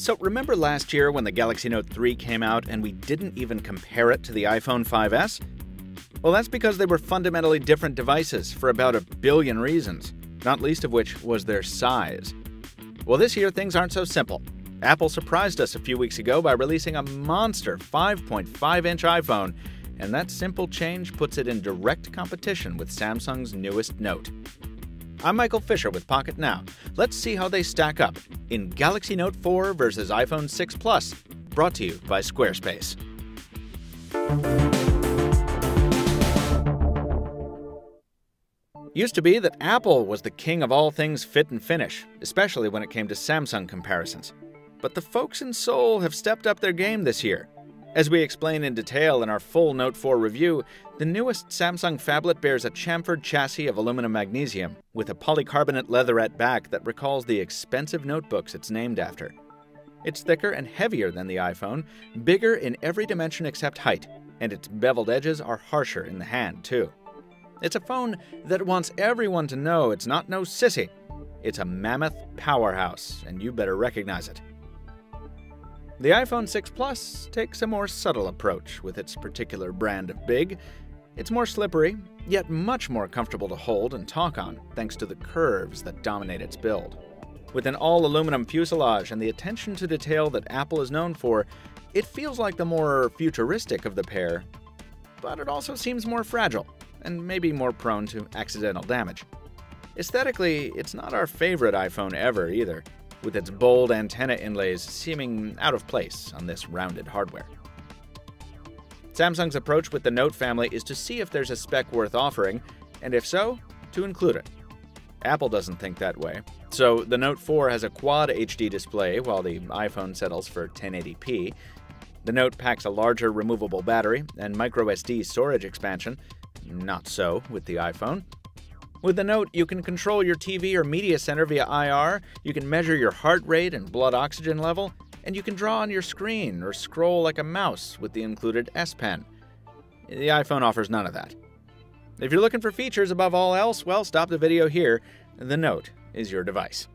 So, remember last year when the Galaxy Note 3 came out and we didn't even compare it to the iPhone 5S? Well, that's because they were fundamentally different devices for about a billion reasons, not least of which was their size. Well, this year things aren't so simple. Apple surprised us a few weeks ago by releasing a monster 5.5 inch iPhone, and that simple change puts it in direct competition with Samsung's newest Note. I'm Michael Fisher with Pocketnow. Let's see how they stack up in Galaxy Note 4 versus iPhone 6 Plus, brought to you by Squarespace. Used to be that Apple was the king of all things fit and finish, especially when it came to Samsung comparisons. But the folks in Seoul have stepped up their game this year as we explain in detail in our full Note 4 review, the newest Samsung phablet bears a chamfered chassis of aluminum magnesium with a polycarbonate leatherette back that recalls the expensive notebooks it's named after. It's thicker and heavier than the iPhone, bigger in every dimension except height, and its beveled edges are harsher in the hand, too. It's a phone that wants everyone to know it's not no sissy. It's a mammoth powerhouse, and you better recognize it. The iPhone 6 Plus takes a more subtle approach with its particular brand of big. It's more slippery, yet much more comfortable to hold and talk on, thanks to the curves that dominate its build. With an all aluminum fuselage and the attention to detail that Apple is known for, it feels like the more futuristic of the pair, but it also seems more fragile and maybe more prone to accidental damage. Aesthetically, it's not our favorite iPhone ever either with its bold antenna inlays seeming out of place on this rounded hardware. Samsung's approach with the Note family is to see if there's a spec worth offering, and if so, to include it. Apple doesn't think that way. So, the Note 4 has a quad HD display while the iPhone settles for 1080p. The Note packs a larger removable battery and microSD storage expansion. Not so with the iPhone. With the Note, you can control your TV or media center via IR, you can measure your heart rate and blood oxygen level, and you can draw on your screen or scroll like a mouse with the included S Pen. The iPhone offers none of that. If you're looking for features above all else, well, stop the video here. The Note is your device.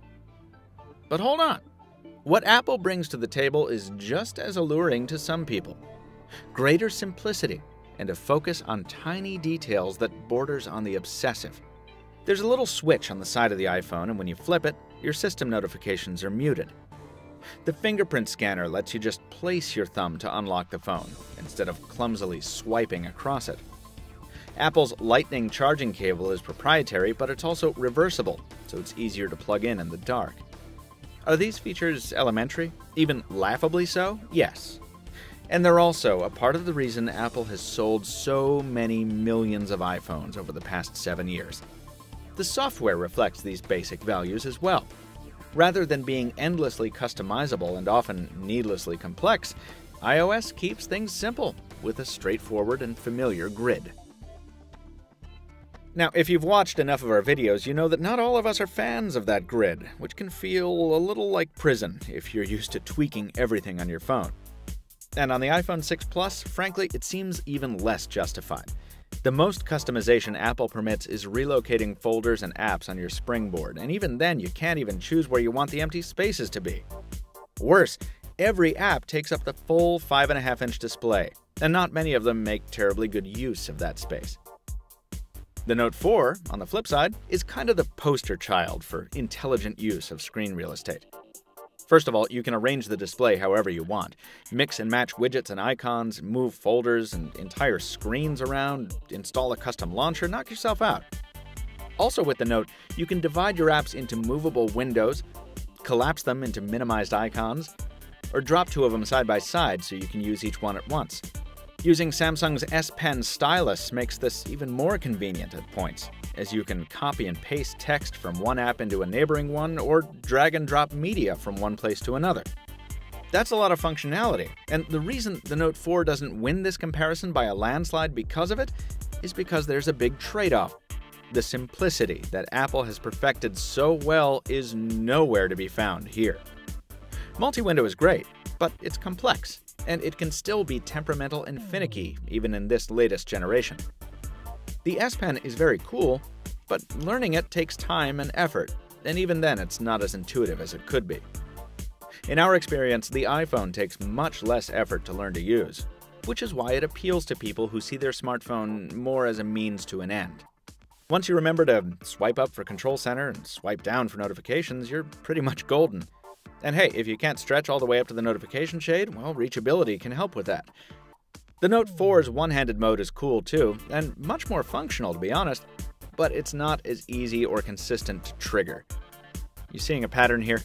But hold on. What Apple brings to the table is just as alluring to some people greater simplicity and a focus on tiny details that borders on the obsessive. There's a little switch on the side of the iPhone, and when you flip it, your system notifications are muted. The fingerprint scanner lets you just place your thumb to unlock the phone, instead of clumsily swiping across it. Apple's Lightning charging cable is proprietary, but it's also reversible, so it's easier to plug in in the dark. Are these features elementary? Even laughably so? Yes. And they're also a part of the reason Apple has sold so many millions of iPhones over the past seven years. The software reflects these basic values as well. Rather than being endlessly customizable and often needlessly complex, iOS keeps things simple with a straightforward and familiar grid. Now, if you've watched enough of our videos, you know that not all of us are fans of that grid, which can feel a little like prison if you're used to tweaking everything on your phone. And on the iPhone 6 Plus, frankly, it seems even less justified. The most customization Apple permits is relocating folders and apps on your springboard, and even then, you can't even choose where you want the empty spaces to be. Worse, every app takes up the full 5.5 inch display, and not many of them make terribly good use of that space. The Note 4, on the flip side, is kind of the poster child for intelligent use of screen real estate. First of all, you can arrange the display however you want. Mix and match widgets and icons, move folders and entire screens around, install a custom launcher, knock yourself out. Also, with the Note, you can divide your apps into movable windows, collapse them into minimized icons, or drop two of them side by side so you can use each one at once. Using Samsung's S Pen stylus makes this even more convenient at points as you can copy and paste text from one app into a neighboring one or drag and drop media from one place to another. That's a lot of functionality, and the reason the Note 4 doesn't win this comparison by a landslide because of it is because there's a big trade off. The simplicity that Apple has perfected so well is nowhere to be found here. Multi window is great, but it's complex, and it can still be temperamental and finicky even in this latest generation. The S Pen is very cool, but learning it takes time and effort, and even then it's not as intuitive as it could be. In our experience, the iPhone takes much less effort to learn to use, which is why it appeals to people who see their smartphone more as a means to an end. Once you remember to swipe up for Control Center and swipe down for notifications, you're pretty much golden. And hey, if you can't stretch all the way up to the notification shade, well, reachability can help with that. The Note 4's one handed mode is cool too, and much more functional to be honest, but it's not as easy or consistent to trigger. You seeing a pattern here?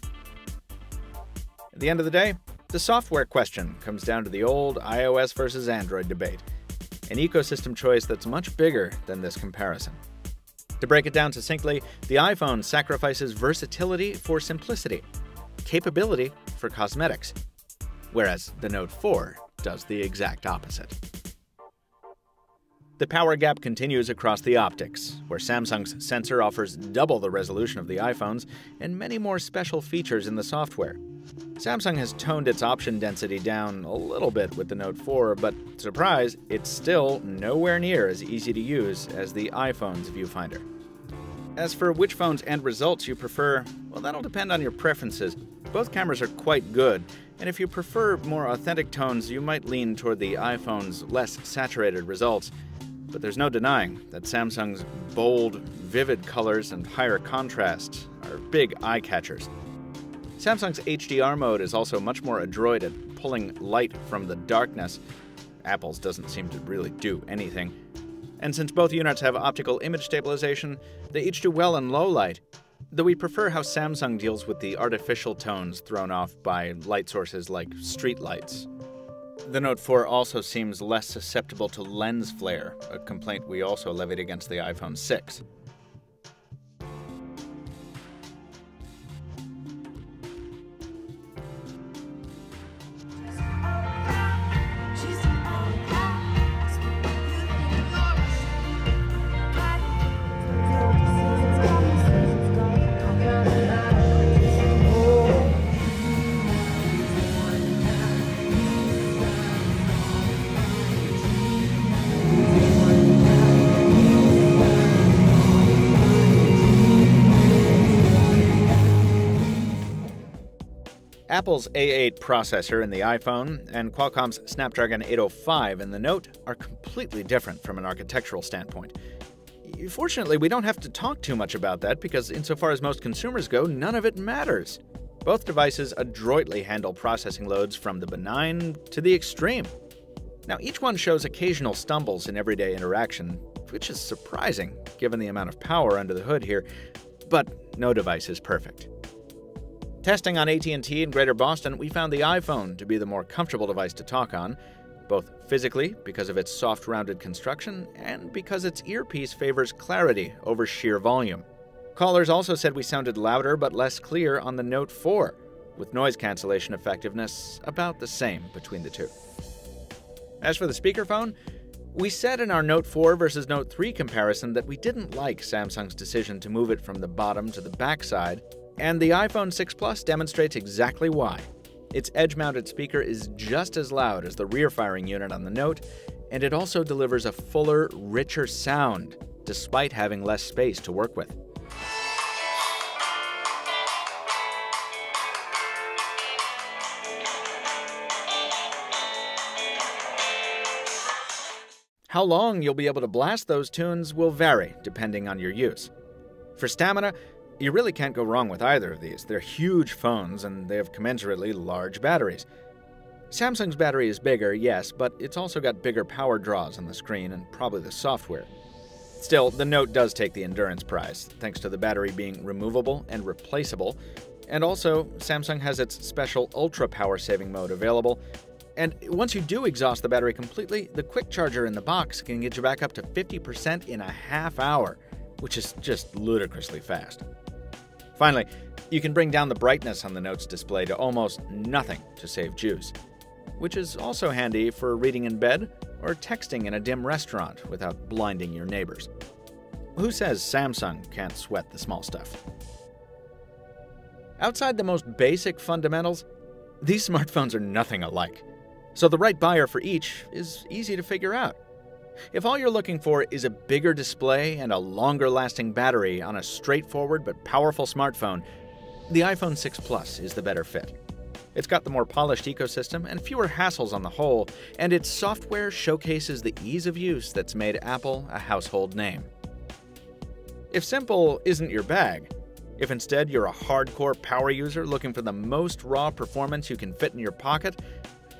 At the end of the day, the software question comes down to the old iOS versus Android debate, an ecosystem choice that's much bigger than this comparison. To break it down succinctly, the iPhone sacrifices versatility for simplicity, capability for cosmetics, whereas the Note 4 does the exact opposite. The power gap continues across the optics, where Samsung's sensor offers double the resolution of the iPhone's and many more special features in the software. Samsung has toned its option density down a little bit with the Note 4, but surprise, it's still nowhere near as easy to use as the iPhone's viewfinder. As for which phone's and results you prefer, well, that'll depend on your preferences. Both cameras are quite good, and if you prefer more authentic tones, you might lean toward the iPhone's less saturated results. But there's no denying that Samsung's bold, vivid colors and higher contrast are big eye catchers. Samsung's HDR mode is also much more adroit at pulling light from the darkness. Apple's doesn't seem to really do anything. And since both units have optical image stabilization, they each do well in low light, though we prefer how Samsung deals with the artificial tones thrown off by light sources like street lights. The Note 4 also seems less susceptible to lens flare, a complaint we also levied against the iPhone 6. Apple's A8 processor in the iPhone and Qualcomm's Snapdragon 805 in the Note are completely different from an architectural standpoint. Fortunately, we don't have to talk too much about that because, insofar as most consumers go, none of it matters. Both devices adroitly handle processing loads from the benign to the extreme. Now, each one shows occasional stumbles in everyday interaction, which is surprising given the amount of power under the hood here, but no device is perfect. Testing on AT&T in Greater Boston, we found the iPhone to be the more comfortable device to talk on, both physically because of its soft rounded construction and because its earpiece favors clarity over sheer volume. Callers also said we sounded louder but less clear on the Note 4, with noise cancellation effectiveness about the same between the two. As for the speakerphone, we said in our Note 4 versus Note 3 comparison that we didn't like Samsung's decision to move it from the bottom to the backside and the iPhone 6 Plus demonstrates exactly why. Its edge mounted speaker is just as loud as the rear firing unit on the Note, and it also delivers a fuller, richer sound, despite having less space to work with. How long you'll be able to blast those tunes will vary depending on your use. For stamina, you really can't go wrong with either of these. They're huge phones and they have commensurately large batteries. Samsung's battery is bigger, yes, but it's also got bigger power draws on the screen and probably the software. Still, the Note does take the endurance prize, thanks to the battery being removable and replaceable. And also, Samsung has its special ultra power saving mode available. And once you do exhaust the battery completely, the quick charger in the box can get you back up to 50% in a half hour, which is just ludicrously fast. Finally, you can bring down the brightness on the Notes display to almost nothing to save juice, which is also handy for reading in bed or texting in a dim restaurant without blinding your neighbors. Who says Samsung can't sweat the small stuff? Outside the most basic fundamentals, these smartphones are nothing alike, so the right buyer for each is easy to figure out. If all you're looking for is a bigger display and a longer lasting battery on a straightforward but powerful smartphone, the iPhone 6 Plus is the better fit. It's got the more polished ecosystem and fewer hassles on the whole, and its software showcases the ease of use that's made Apple a household name. If simple isn't your bag, if instead you're a hardcore power user looking for the most raw performance you can fit in your pocket,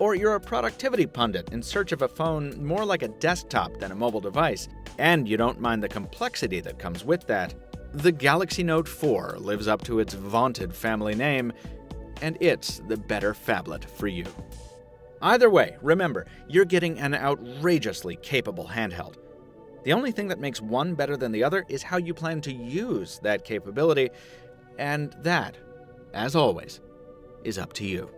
or you're a productivity pundit in search of a phone more like a desktop than a mobile device, and you don't mind the complexity that comes with that, the Galaxy Note 4 lives up to its vaunted family name, and it's the better phablet for you. Either way, remember, you're getting an outrageously capable handheld. The only thing that makes one better than the other is how you plan to use that capability, and that, as always, is up to you.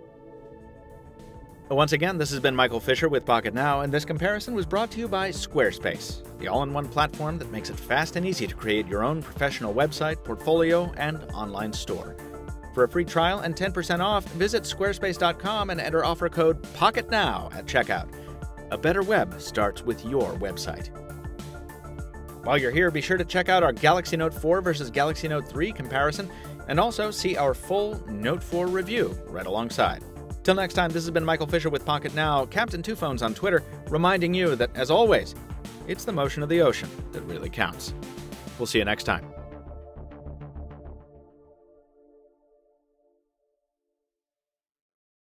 Once again, this has been Michael Fisher with Pocketnow, and this comparison was brought to you by Squarespace, the all in one platform that makes it fast and easy to create your own professional website, portfolio, and online store. For a free trial and 10% off, visit squarespace.com and enter offer code POCKETNOW at checkout. A better web starts with your website. While you're here, be sure to check out our Galaxy Note 4 versus Galaxy Note 3 comparison and also see our full Note 4 review right alongside. Till next time, this has been Michael Fisher with Pocketnow, Captain Two Phones on Twitter, reminding you that, as always, it's the motion of the ocean that really counts. We'll see you next time.